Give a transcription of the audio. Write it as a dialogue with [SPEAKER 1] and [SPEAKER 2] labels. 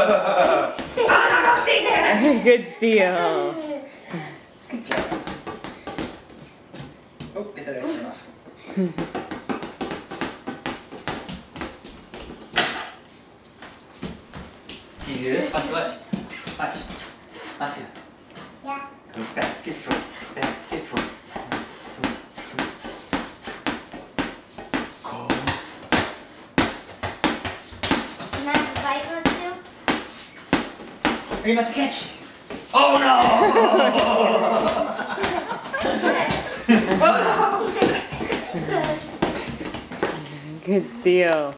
[SPEAKER 1] oh, no, don't stay there.
[SPEAKER 2] Good steal.
[SPEAKER 1] Good job. Oh, I thought I turned off. Can you do this? Watch, watch. Watch. Matsu.
[SPEAKER 3] Yeah.
[SPEAKER 1] Go back and forth, back Are you about to catch? Oh no!
[SPEAKER 2] Good steal.